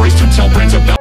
stories to tell. Brands about